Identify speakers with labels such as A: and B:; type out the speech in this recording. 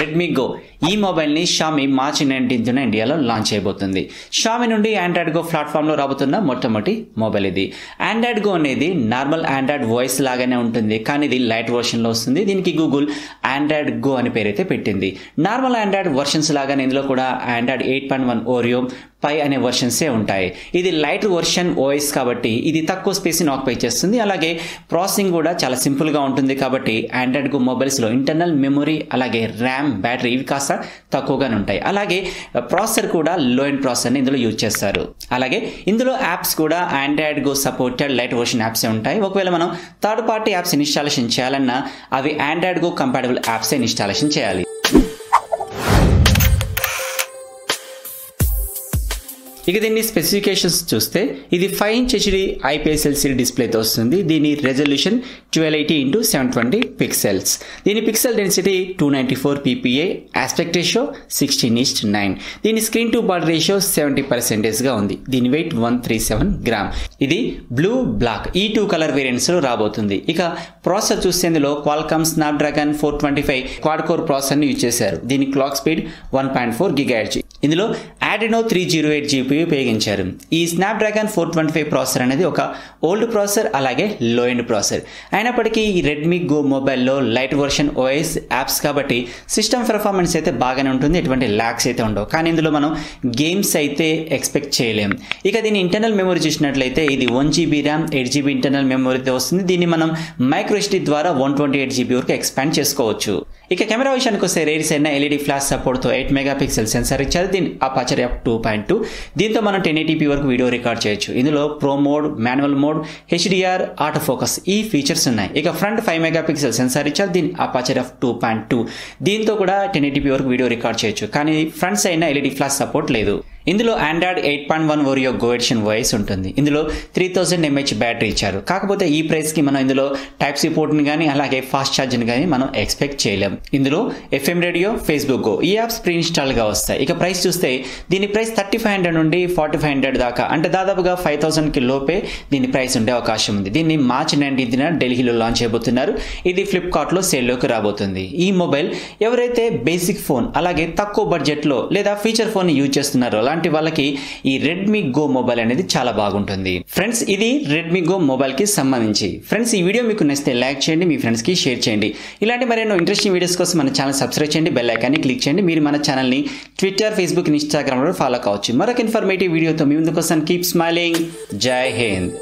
A: Redmi go ఈ మొబైల్ని Xiaomi మార్చి నైన్టీన్త్న ఇండియాలో లాంచ్ చేయబోతుంది. షామి నుండి ఆండ్రాయిడ్ గో ప్లాట్ఫామ్లో రాబోతున్న మొట్టమొదటి మొబైల్ ఇది. ఆండ్రాయిడ్ గో అనేది నార్మల్ ఆండ్రాయిడ్ వాయిస్ లాగానే ఉంటుంది. కానీ ఇది లైట్ వర్షన్లో వస్తుంది. దీనికి గూగుల్ ఆండ్రాయిడ్ గో అని పేరైతే పెట్టింది. నార్మల్ ఆండ్రాయిడ్ వర్షన్స్ లాగానే ఇందులో కూడా Android eight point one Oreo Pie అనే వర్షన్సే ఉంటాయి. ఇది లైట్ వర్షన్ ఓఎస్ కాబట్టి ఇది తక్కువ స్పేస్ని ఆక్యుపై చేస్తుంది. అలాగే ప్రాసెసింగ్ కూడా చాలా సింపుల్గా ఉంటుంది కాబట్టి ఆండ్రాయిడ్ గో మొబైల్స్లో ఇంటర్నల్ మెమొరీ అలాగే ర్యామ్ బ్యాటరీ ఇవి కాస్త తక్కువగానే ఉంటాయి. అలాగే uh, ప్రాసెసర్ కూడా లో ఎండ్ ప్రాసెసర్ని ఇందులో యూజ్ చేస్తారు. అలాగే ఇందులో యాప్స్ కూడా Android Go supported lite version యాప్సే ఉంటాయి. ఒకవేళ మనం థర్డ్ పార్టీ యాప్స్ ఇన్స్టాలేషన్ చేయాలన్నా అవి ఆండ్రాయిడ్ గో కంపాటబుల్ యాప్సే ఇన్స్టాలేషన్ చేయాలి. ఇక దీన్ని స్పెసిఫికేషన్స్ చూస్తే ఇది five inch HD IPS LCD డిస్ప్లేతో వస్తుంది. దీని resolution twelve eighty into seven twenty pixels దీని pixel density two ninety four PPI aspect ratio sixteen is to nine దీని screen to body ratio seventy పర్సెంటేజ్గా ఉంది. దీని weight one three seven gram ఇది blue black ఈ two colour వేరియంట్స్లో రాబోతుంది. ఇక processor చూస్తే ఇందులో Qualcomm Snapdragon four twenty five quad core ప్రాసెసర్ని use చేశారు. దీని clock speed one point four giga ఇందులో Adreno three zero eight GP ఉపయోగించారు. ఈ Snapdragon four twenty five processor అనేది ఒక ఓల్డ్ ప్రాసెసర్ అలాగే లో ఎండ్ ప్రాసెసర్ అయినప్పటికీ ఈ రెడ్మీ గో మొబైల్లో లైట్ వర్షన్ ఓఎస్ యాప్స్ కాబట్టి సిస్టమ్ పెర్ఫార్మెన్స్ అయితే బాగానే ఉంటుంది ఎటువంటి ల్యాక్స్ అయితే ఉండవు. కానీ ఇందులో మనం గేమ్స్ అయితే ఎక్స్పెక్ట్ చేయలేం. ఇక దీని ఇంటర్నల్ మెమరీ చూసినట్లయితే ఇది one GB RAM eight GB internal మెమరీతో వస్తుంది. దీన్ని మనం మైక్రోస్టీ ద్వారా వన్ ట్వంటీ ఎయిట్ జీబీ వరకు ఎక్స్పాండ్ చేసుకోవచ్చు. ఇక కెమెరా విషయానికి వస్తే రేడిస్ అయిన ఎల్ఈడి ఫ్లాష్ సపోర్ట్తో ఎయిట్ మెగా పిక్సెల్ సెన్సార్ ఇచ్చారు దీని aperture F two point two దీంతో మనం టెన్ ఎయిటీపీ వరకు వీడియో రికార్డ్ చేయొచ్చు. ఇందులో pro mode manual mode HDR auto focus ఈ ఫీచర్స్ ఉన్నాయి. ఇక front five mega pixel sensor ఇచ్చారు దీని aperture of two point two దీంతో కూడా టెన్ ఎయిటీపీ వరకు వీడియో రికార్డ్ చేయొచ్చు. కానీ ఫ్రంట్ అయినా ఎల్ఈడి ఫ్లాష్ సపోర్ట్ లేదు. ఇందులో Android eight point one Oreo Go edition voice ఉంటుంది. ఇందులో త్రీ థౌసండ్ ఎంహెచ్ బ్యాటరీ ఇచ్చారు. కాకపోతే ఈ ప్రైస్కి మనం ఇందులో టైప్ సి పోర్ట్ని కానీ అలాగే ఫాస్ట్ ఛార్జ్ని కానీ మనం ఎక్స్పెక్ట్ చేయలేం. ఇందులో ఎఫ్ఎం రేడియో ఫేస్బుక్ గో ఈ యాప్స్ ప్రీ ఇన్స్టాల్గా వస్తాయి. ఇక ప్రైస్ చూస్తే దీని ప్రైస్ థర్టీ ఫైవ్ హండ్రెడ్ నుండి ఫార్టీ ఫైవ్ హండ్రెడ్ దాకా. అంటే దాదాపుగా ఫైవ్ థౌసండ్కి లోపే దీని ప్రైస్ ఉండే అవకాశం ఉంది. దీన్ని మార్చ్ నైన్టీన్త్న ఢిల్లీలో లాంచ్ చేయబోతున్నారు. ఇది ఫ్లిప్కార్ట్లో సేల్లోకి రాబోతుంది. ఈ మొబైల్ ఎవరైతే బేసిక్ ఫోన్ అలాగే తక్కువ బడ్జెట్లో లేదా ఫీచర్ ఫోన్ యూజ్ చేస్తున్నారో అలాంటి వాళ్ళకి ఈ రెడ్మీ గో మొబైల్ అనేది చాలా బాగుంటుంది. ఫ్రెండ్స్ ఇది రెడ్మీ గో మొబైల్కి సంబంధించి. ఫ్రెండ్స్ ఈ వీడియో మీకు నచ్చితే లైక్ చేయండి మీ ఫ్రెండ్స్కి షేర్ చేయండి. ఇలాంటి మరెన్నో ఇంట్రెస్టింగ్ వీడియోస్ కోసం మన ఛానల్ సబ్స్క్రైబ్ చేయండి బెల్ ఐకాన్ని క్లిక్ చేయండి. మీరు మన ఛానల్ని ట్విట్టర్ ఫేస్బుక్ ఇన్స్టాగ్రామ్లో ఫాలో కావచ్చు. మరొక ఇన్ఫర్మేటివ్ వీడియోతో మీ ముందుకోసం కీప్ స్మైలింగ్ జై హింద్